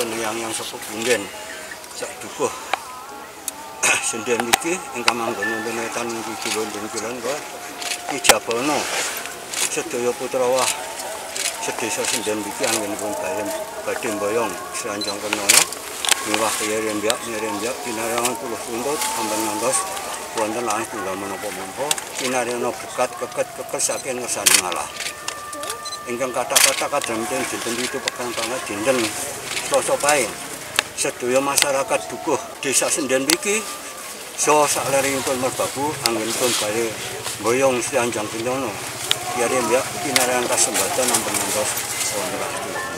yang sepuh bunden sak dukuh. Senden iki ingkang manggon wonten wetan iki kilon kilon kok. Ijabono sedaya putra wah. Sedesa senden iki anggenipun bayem badhe boyong seranjang kenono miwah kaya rembyak rembyak pinarangan puluh tuntut amban ngantos wonten lan tunggal menapa menapa. Pinarena bekat keket keket saking ngersane ngalah. Ingkang kata-kata kadamten dinten itu pekan banget dinten Selasa Pahing sedaya masyarakat dukuh desa Senden iki so saklerengipun merbabu anggenipun bali boyong sianjang pinyono yare mbak pinaran kasembatan ampun ngantos wonten